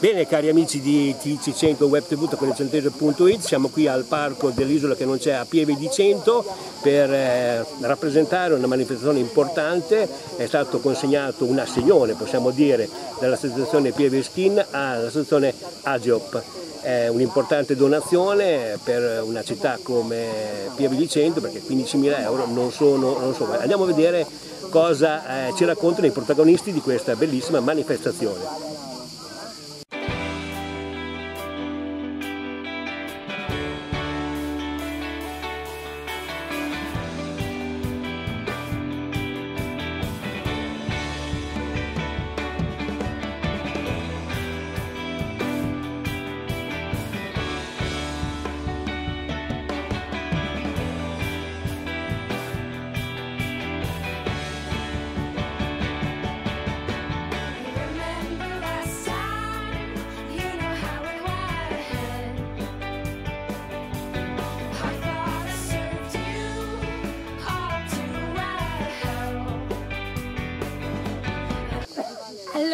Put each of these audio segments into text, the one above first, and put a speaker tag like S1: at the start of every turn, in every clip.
S1: Bene cari amici di TC100 Web TV con siamo qui al parco dell'isola che non c'è a Pieve di Cento per eh, rappresentare una manifestazione importante, è stato consegnato un assegnone possiamo dire dall'associazione Pieve Skin all'associazione Ageop, è un'importante donazione per una città come Pieve di Cento perché 15.000 euro non sono, non sono, andiamo a vedere cosa eh, ci raccontano i protagonisti di questa bellissima manifestazione.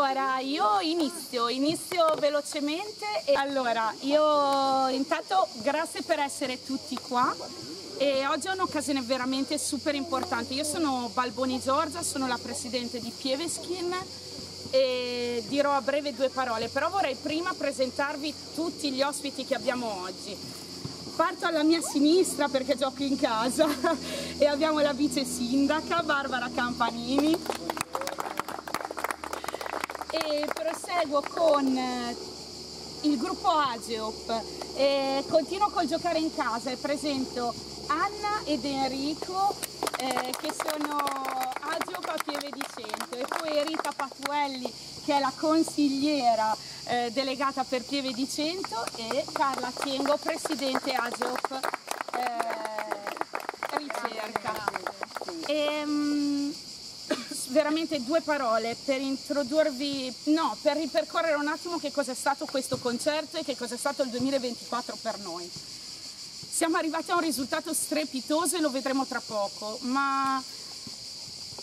S2: Allora, io inizio, inizio velocemente. E allora, io intanto grazie per essere tutti qua. E oggi è un'occasione veramente super importante. Io sono Balboni Giorgia, sono la presidente di Pieveskin e dirò a breve due parole, però vorrei prima presentarvi tutti gli ospiti che abbiamo oggi. Parto alla mia sinistra perché gioco in casa e abbiamo la vice sindaca Barbara Campanini e proseguo con eh, il gruppo Ageop. E continuo col giocare in casa e presento Anna ed Enrico eh, che sono Ageop a Pieve di Cento e poi Rita Patuelli che è la consigliera eh, delegata per Pieve di Cento e Carla Tiengo, presidente Ageop eh, Ricerca. E, um, veramente due parole per introdurvi, no, per ripercorrere un attimo che cosa è stato questo concerto e che cosa è stato il 2024 per noi. Siamo arrivati a un risultato strepitoso e lo vedremo tra poco, ma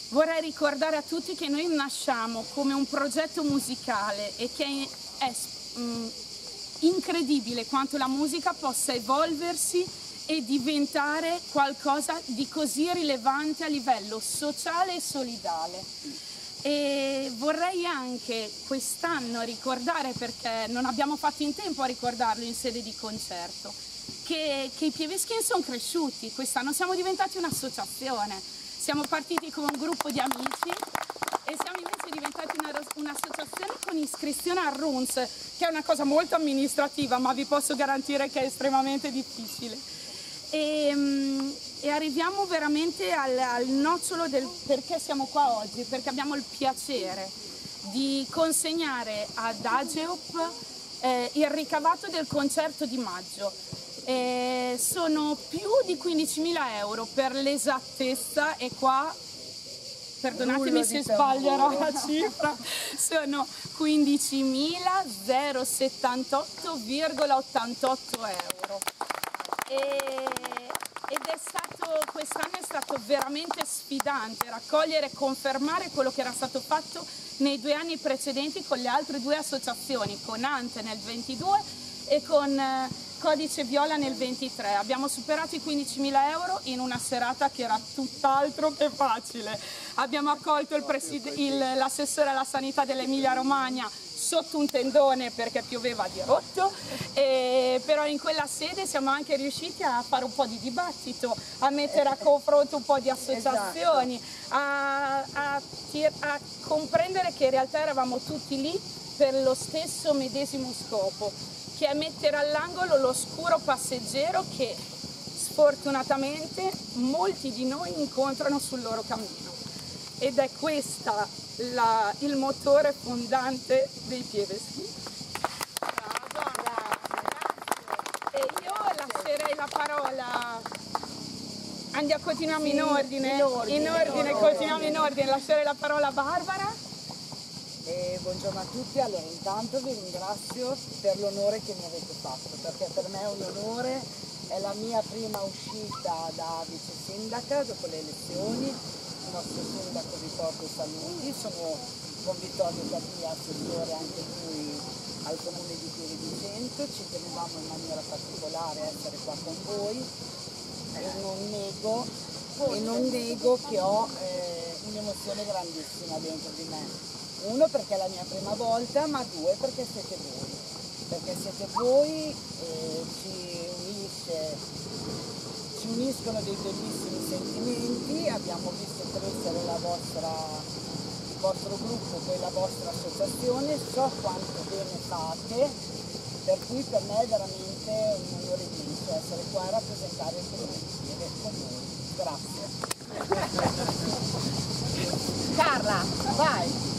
S2: vorrei ricordare a tutti che noi nasciamo come un progetto musicale e che è, è mm, incredibile quanto la musica possa evolversi e diventare qualcosa di così rilevante a livello sociale e solidale. E vorrei anche quest'anno ricordare, perché non abbiamo fatto in tempo a ricordarlo in sede di concerto, che, che i Pieveskin sono cresciuti, quest'anno siamo diventati un'associazione, siamo partiti con un gruppo di amici e siamo invece diventati un'associazione con iscrizione al RUNS, che è una cosa molto amministrativa, ma vi posso garantire che è estremamente difficile e, mm, e arriviamo veramente al, al nocciolo del perché siamo qua oggi, perché abbiamo il piacere di consegnare ad Ageop eh, il ricavato del concerto di maggio. Eh, sono più di 15.000 euro per l'esattezza e qua perdonatemi se sbaglierò la cifra, sono 15.078,88 euro. E, ed è stato, quest'anno è stato veramente sfidante raccogliere e confermare quello che era stato fatto nei due anni precedenti con le altre due associazioni, con Ante nel 22 e con eh, Codice Viola nel 23. Abbiamo superato i 15.000 euro in una serata che era tutt'altro che facile. Abbiamo accolto l'assessore alla sanità dell'Emilia Romagna sotto un tendone perché pioveva di rotto, e, però in quella sede siamo anche riusciti a fare un po' di dibattito, a mettere a confronto un po' di associazioni, a, a, a comprendere che in realtà eravamo tutti lì per lo stesso medesimo scopo, che è mettere all'angolo l'oscuro passeggero che sfortunatamente molti di noi incontrano sul loro cammino. Ed è questa la, il motore fondante dei Pieveschi. Brava, brava. E io lascerei la parola, andiamo, continuiamo sì, in, ordine, in ordine, in ordine, in continuiamo in ordine, lascerei la parola a Barbara.
S3: E buongiorno a tutti, allora intanto vi ringrazio per l'onore che mi avete fatto, perché per me è un onore, è la mia prima uscita da vice sindaca dopo le elezioni, nostro sindaco vi porto i saluti, sono con Vittorio Gabbia, assessore anche lui al comune di Pieve di Cento, ci tenevamo in maniera particolare a essere qua con voi e non nego, e non nego che ho eh, un'emozione grandissima dentro di me. Uno perché è la mia prima volta, ma due perché siete voi. Perché siete voi e ci unisce, ci uniscono dei bellissimi sentimenti, abbiamo visto crescere la vostra il vostro gruppo, poi la vostra associazione, so quanto bene fate, per cui per me è veramente un onore immenso essere qua a rappresentare il comune con voi. Grazie.
S4: Carla, vai!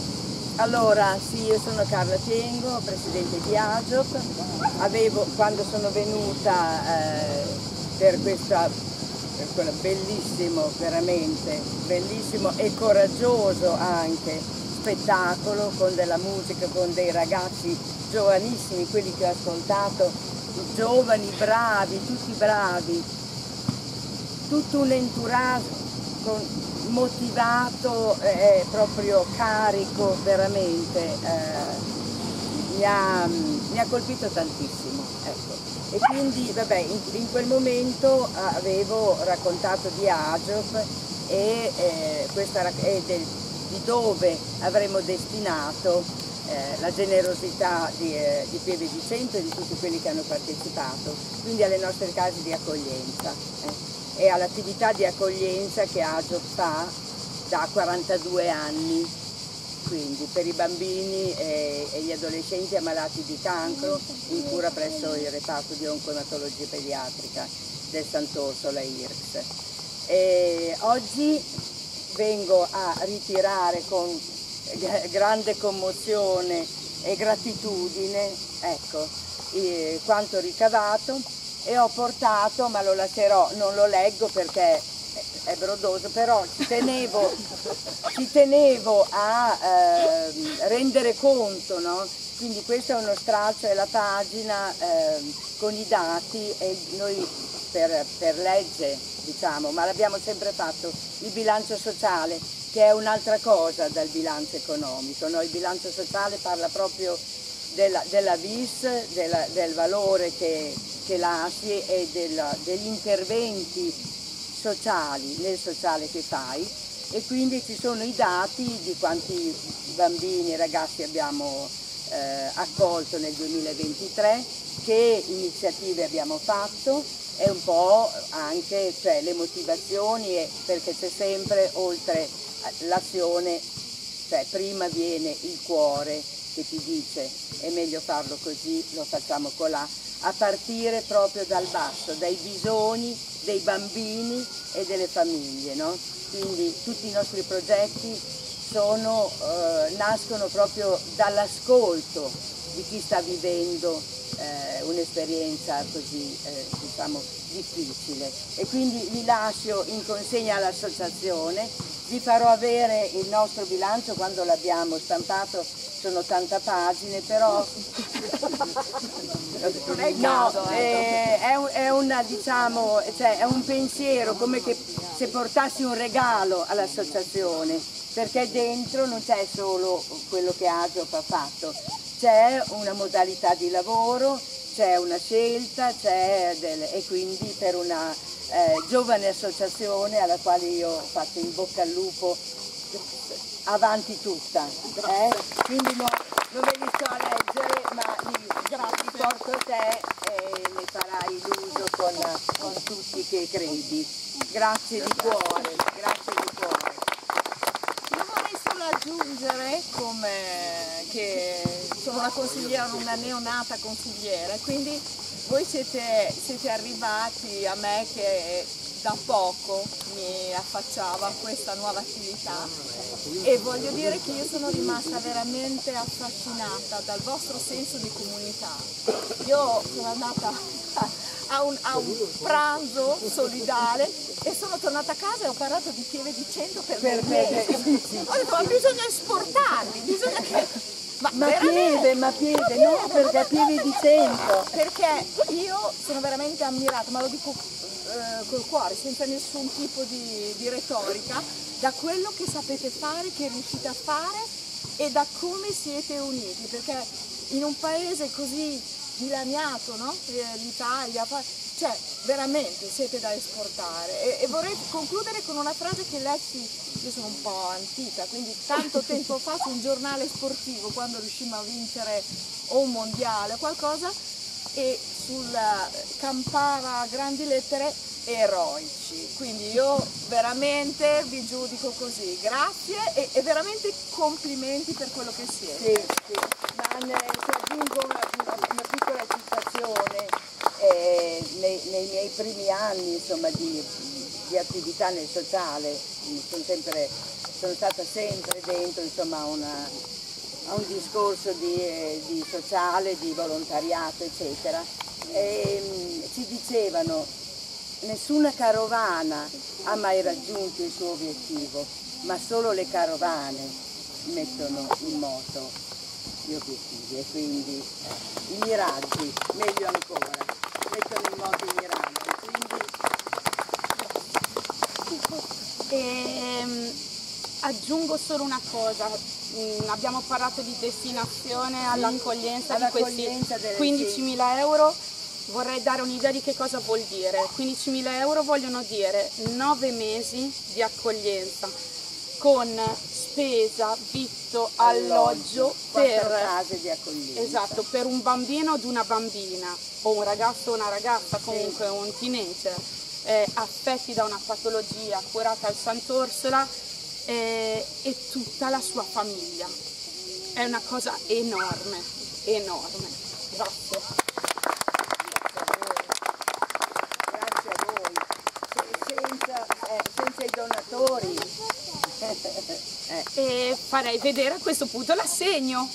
S4: Allora, sì, io sono Carla Tengo, presidente di AGIOP. Avevo, quando sono venuta eh, per questa quello bellissimo, veramente, bellissimo e coraggioso anche spettacolo con della musica, con dei ragazzi giovanissimi, quelli che ho ascoltato, giovani, bravi, tutti bravi, tutto un entourage motivato, eh, proprio carico, veramente, eh, mi, ha, mi ha colpito tantissimo. Ecco e quindi vabbè, in, in, quel momento avevo raccontato di Agiop e, eh, questa, e del, di dove avremmo destinato eh, la generosità di, eh, di Pieve di Cento e di tutti quelli che hanno partecipato, quindi alle nostre case di accoglienza eh, e all'attività di accoglienza che Agiop fa da 42 anni quindi per i bambini e, e, gli adolescenti ammalati di cancro in cura presso il reparto di oncoematologia pediatrica del Sant'Orsola IRX. E oggi vengo a ritirare con grande commozione e gratitudine ecco, quanto ricavato e ho portato, ma lo lascerò, non lo leggo perché è brodoso, però ci tenevo, ci tenevo a eh, rendere conto, no? quindi questo è uno stralcio, è la pagina eh, con i dati e noi per, per legge diciamo, ma l'abbiamo sempre fatto, il bilancio sociale che è un'altra cosa dal bilancio economico, no? il bilancio sociale parla proprio della, della vis, della, del valore che, che lasci e della, degli interventi sociali, nel sociale che fai. E quindi ci sono i dati di quanti bambini e ragazzi abbiamo eh, accolto nel 2023, che iniziative abbiamo fatto e un po' anche cioè, le motivazioni perché c'è sempre oltre l'azione, cioè prima viene il cuore che ti dice è meglio farlo così, lo facciamo colà, a partire proprio dal basso, dai bisogni dei bambini e delle famiglie. No? Quindi tutti i nostri progetti sono, eh, nascono proprio dall'ascolto di chi sta vivendo eh, un'esperienza così eh, diciamo, difficile e quindi li lascio in consegna all'associazione, vi farò avere il nostro bilancio quando l'abbiamo stampato, sono 80 pagine, però no, eh, è, un, è, una, diciamo, cioè, è un pensiero come che se portassi un regalo all'associazione, perché dentro non c'è solo quello che Agio ha fatto, c'è una modalità di lavoro, c'è una scelta del, e quindi per una eh, giovane associazione alla quale io ho fatto in bocca al lupo avanti tutta. Eh? Quindi no, non ve li sto a leggere, ma li, li porto te e ne farai l'uso con, con tutti che credi. Grazie di cuore, grazie di cuore.
S5: Io vorrei solo aggiungere come che sono una consigliera, una neonata consigliera, quindi voi siete, siete arrivati a me che da poco mi affacciava a questa nuova attività e voglio dire che io sono rimasta veramente affascinata dal vostro senso di comunità. Io sono andata a un, a un pranzo solidale e sono tornata a casa e ho parlato di pieve di cento per, per me. Ho detto ma bisogna esportarli, bisogna che...
S4: Ma, ma pieve, ma pieve, no, perché pieve di cento.
S5: Perché io sono veramente ammirata, ma lo dico eh, col cuore, senza nessun tipo di, di retorica, da quello che sapete fare, che riuscite a fare e da come siete uniti, perché in un paese così dilaniato, no? Eh, l'Italia, cioè veramente siete da esportare e, e, vorrei concludere con una frase che lessi, io sono un po' antica, quindi tanto tempo fa su un giornale sportivo quando riuscimmo a vincere o un mondiale o qualcosa e sul campava a grandi lettere eroici, quindi io veramente vi giudico così, grazie e, e veramente complimenti per quello che siete.
S4: Sì, sì. Ma ne, ti aggiungo una, una, una piccola citazione, eh, nei, nei, miei primi anni insomma, di, di, attività nel sociale, sono, sempre, sono stata sempre dentro insomma, una, a un discorso di, eh, di, sociale, di volontariato eccetera, e, mm, ci dicevano Nessuna carovana ha mai raggiunto il suo obiettivo, ma solo le carovane mettono in moto gli obiettivi e quindi i miraggi, meglio ancora, mettono in moto i miraggi.
S2: Quindi... E, ehm, aggiungo solo una cosa, mm, abbiamo parlato di destinazione all'accoglienza all di questi 15.000 euro vorrei dare un'idea di che cosa vuol dire. 15.000 euro vogliono dire 9 mesi di accoglienza con spesa, vitto, alloggio, per,
S4: case di accoglienza.
S2: Esatto, per un bambino o una bambina o un ragazzo o una ragazza, comunque sì. un teenager, eh, affetti da una patologia curata al Sant'Orsola eh, e tutta la sua famiglia. È una cosa enorme, enorme. Grazie.
S4: donatori.
S2: eh. E farei vedere a questo punto l'assegno.